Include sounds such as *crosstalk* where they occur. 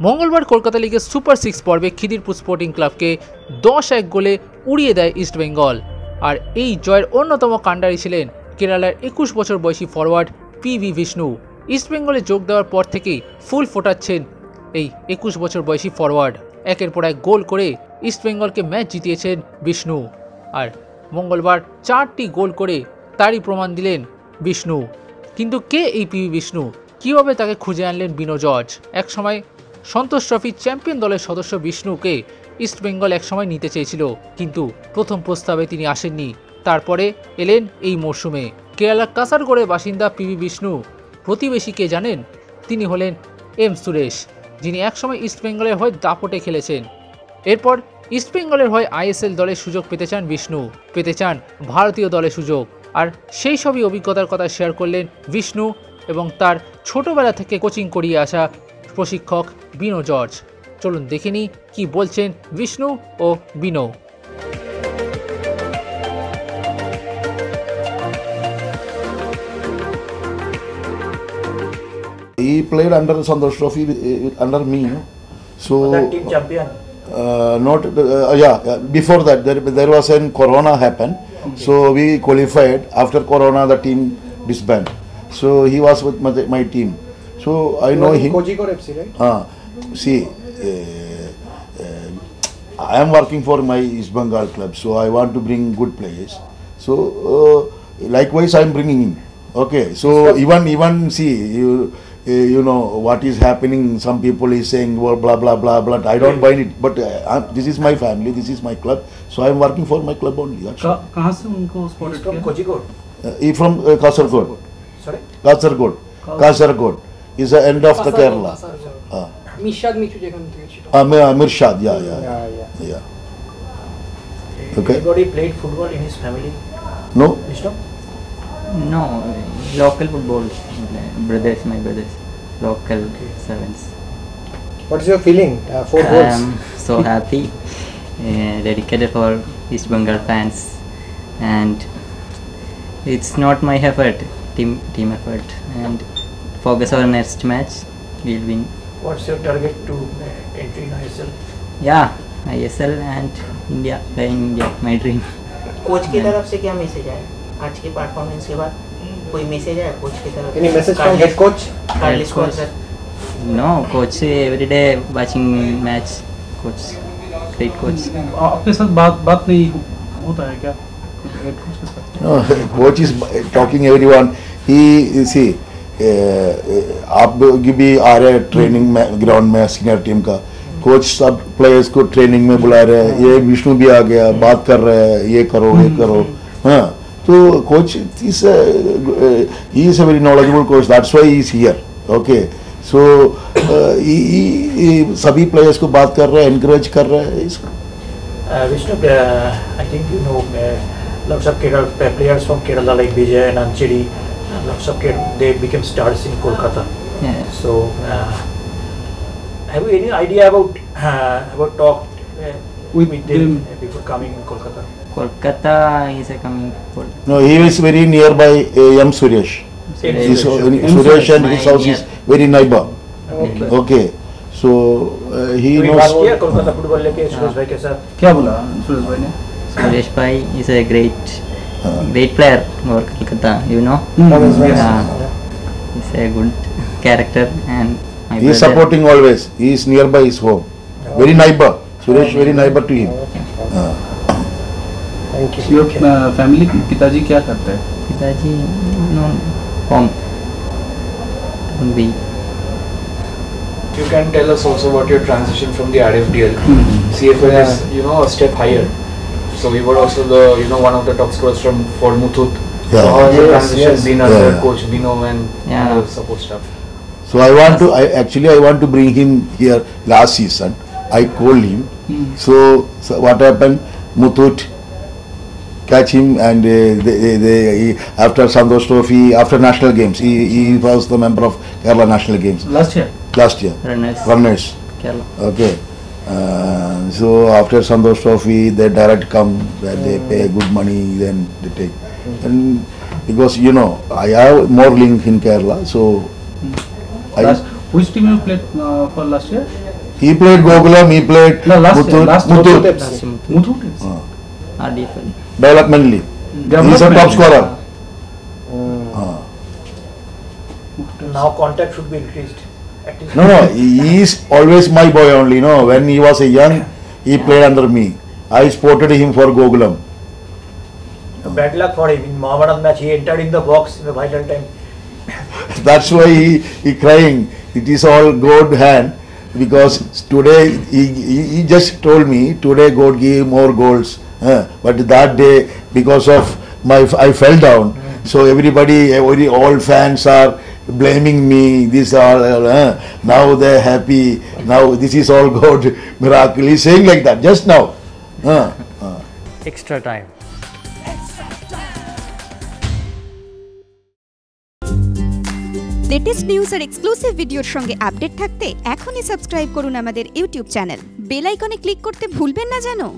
মঙ্গলবার কলকাতা লিগের super six পর্বে খিদিরপুর স্পোর্টিং ক্লাবকে দশ এক গোলে উড়িয়ে দেয় ইস্টবেঙ্গল আর এই জয়ের অন্যতম কাণ্ডারি ছিলেন কেরালার একুশ বছর বয়সী ফরওয়ার্ড পি ভি বিষ্ণু। ইস্টবেঙ্গলে যোগ দেওয়ার পর থেকেই ফুল ফোটাচ্ছেন এই একুশ বছর বয়সী ফরওয়ার্ড একের পর এক গোল করে ইস্টবেঙ্গলকে ম্যাচ জিতিয়েছেন বিষ্ণু। আর মঙ্গলবার চারটি গোল করে তারই প্রমাণ দিলেন বিষ্ণু। কিন্তু কে এই পিভি বিষ্ণু? কীভাবে তাকে খুঁজে আনলেন বিনো জর্জ একসময় সন্তোষ ট্রফির চ্যাম্পিয়ন দলের সদস্য বিষ্ণুকে ইস্টবেঙ্গল একসময় নিতে চেয়েছিল, কিন্তু প্রথম প্রস্তাবে তিনি আসেননি। তারপরে এলেন এই মরশুমে। কেরালার কাসারগড়ের বাসিন্দা পিভি বিষ্ণু, প্রতিবেশী কে জানেন? তিনি হলেন এম সুরেশ, যিনি একসময় ইস্টবেঙ্গলের হয়ে দাপটে খেলেছেন। এরপর ইস্টবেঙ্গলের হয়ে আইএসএল দলের সুযোগ পেতে চান বিষ্ণু, পেতে চান ভারতীয় দলের সুযোগ। আর সেই সবই অভিজ্ঞতার কথা শেয়ার করলেন বিষ্ণু এবং তার ছোটবেলা থেকে কোচিং করিয়ে আসা প্রশিক্ষক বিনো জর্জ চলুন দেখে নিই কী বলছেন বিষ্ণু ও বিনো He played under Santosh Trophy uh, under me. So that team champion. uh, not uh, yeah uh, before that there, there was an corona happened so we qualified after corona the team disbanded so he was with my, my team So i know him Kojikode FC, right? uh, see uh, uh, i am working for my east bengal club so i want to bring good players so uh, likewise i am bringing him okay so even even see you uh, you know what is happening some people is saying well blah blah blah blah i don't mind it but uh, this is my family this is my club so i am working for my club only. कहाँ से उनको from किया Kojikode. uh, he from uh, kasargod Sorry? kasargod kasargod is the end of the kerala uh, মিশাদ Mithu যেখান থেকে ছিল Amir, Amir Shad, yeah, yeah, yeah. yeah. yeah. Okay. Anybody played football in his family? No? Vishnu? No, local football. Brothers, my brothers. Local servants. What is your feeling? Uh, four I goals. am so *laughs* happy, uh, dedicated for East Bengal fans, and it's not my effort, team team effort, and focus on next match. We'll win. What's your target to uh, entry in ISL? Yeah, ISL and India, playing India, my dream. Coach की तरफ़ से क्या message आया आज के performance के बाद कोई मैसेज आया कोच की तरफ़ Any message from head coach? Carles Head coach. Sir No, coach every day watching match. Coach, great coach. आपके साथ बात बात नहीं होता है क्या हेड कोच के साथ No, coach is talking everyone. He, you see, uh, uh, आप भी आ रहे हैं ट्रेनिंग में ग्राउंड में सीनियर टीम का। कोच सब प्लेयर्स को ट्रेनिंग में बुला रहे हैं। ये विष्णु भी आ गया बात कर रहे हैं ये करो ये करो। हाँ तो coach is he is a very knowledgeable coach that's why he is here okay so सभी प्लेयर्स को बात कर रहे हैं एनकरेज कर रहे हैं इसको। I think you know uh, lots of Kerala uh, players from Kerala like Vijay and Anchiri. Uh, lots of they became stars in Kolkata. Yeah. So, uh, have you any idea about uh, about talk uh, With with them them. uh, before coming in Kolkata? Kolkata is a coming for No, he is very nearby uh, M. Suresh. Suresh, uh. Suresh and his house is very neighbor. Okay. Okay, so uh, he knows. बात किया Kolkata football लेके सुरेश भाई के साथ क्या बोला सुरेश भाई ने Suresh Bhai is a great, Uh, great player for Kolkata. You know, Yes, yes. Yeah. he's a good character and my he is brother. supporting always. He is nearby his home. Very neighbor. Suresh very neighbor to him. Uh, Thank you. Your family पिताजी क्या करते हैं पिताजी no home. Don't be You can tell us also about your transition from the RFDL. Mm Hmm. CFL yeah. is, you know, a step higher. So we were also the you know one of the top scorers from for Muthoot. Yeah. So yes, transition yes. been yeah. coach Bino and yeah. support staff? So I want to I actually I want to bring him here last season. I called him. Hmm. So, so what happened? Muthoot catch him and uh, they, they, he, after Sandosh Trophy, after national games, he, he was the member of Kerala national games. Last year? Last year. Runners. Runners. Kerala. Okay. Uh, so after Sandosh Trophy, they direct come, where they pay good money, then they take. And because you know, I have more link in Kerala, so. Hmm. Last, which team you played uh, for last year? He played Gokulam, he played last Muthu, year, Muthu. Ah. Ah, Development League. He's a top scorer. Mm. Uh. Now contact should be increased. At least No, no, *laughs* he is always my boy only. No, when he was a young, he played under me. I supported him for Gokulam. Bad luck for him. In Mohammedan match, he entered in the box in the vital time. *laughs* That's why he, he crying. It is all God hand because today he, he, he just told me today God give more goals. Uh, but that day because of my I fell down. So everybody, every all fans are blaming me. This all uh, now they're happy. Now this is all God miracle. He's saying like that just now. Uh, uh. Extra time. Latest news R exclusive ভিডিওর সঙ্গে update থাকতে এখনই subscribe করুন আমাদের YouTube channel bell আইকনে click করতে ভুলবেন না জানো